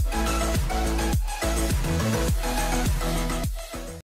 Bye.